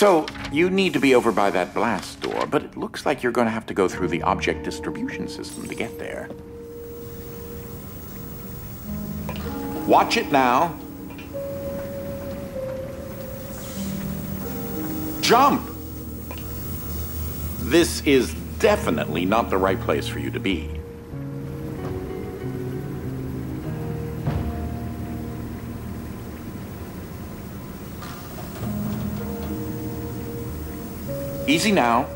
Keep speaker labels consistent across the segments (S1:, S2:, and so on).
S1: So, you need to be over by that blast door, but it looks like you're going to have to go through the object distribution system to get there. Watch it now. Jump! This is definitely not the right place for you to be. Easy now.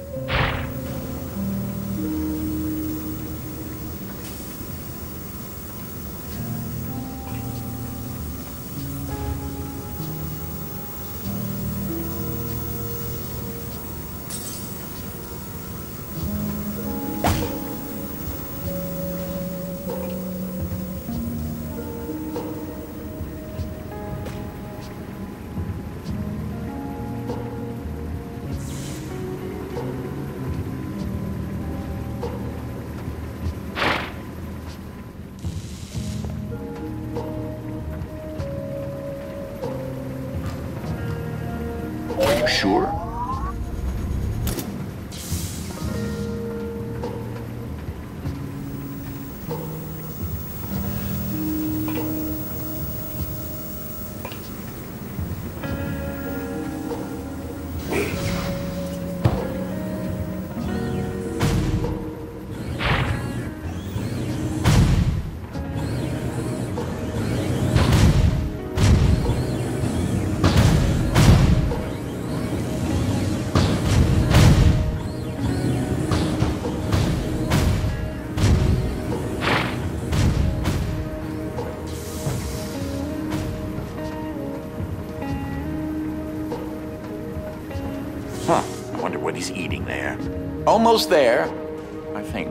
S1: Sure? Wonder what he's eating there. Almost there, I think.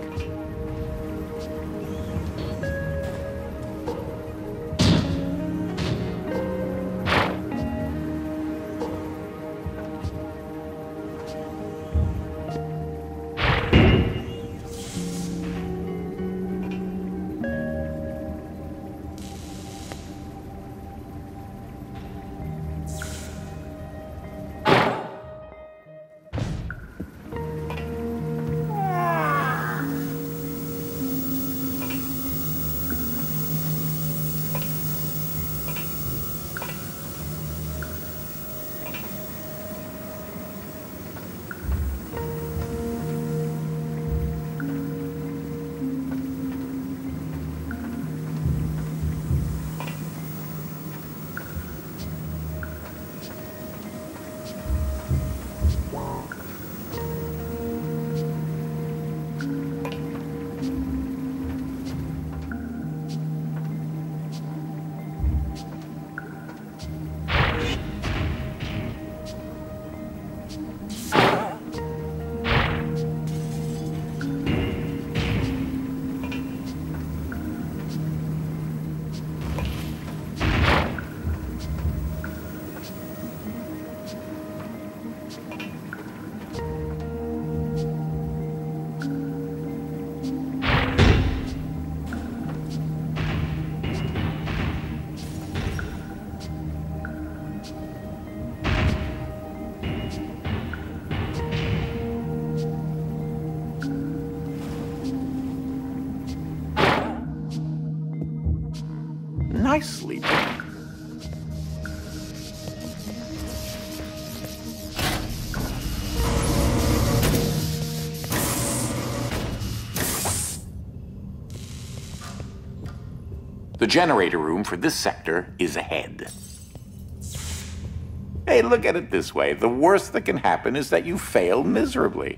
S1: Nicely done. The generator room for this sector is ahead. Hey, look at it this way. The worst that can happen is that you fail miserably.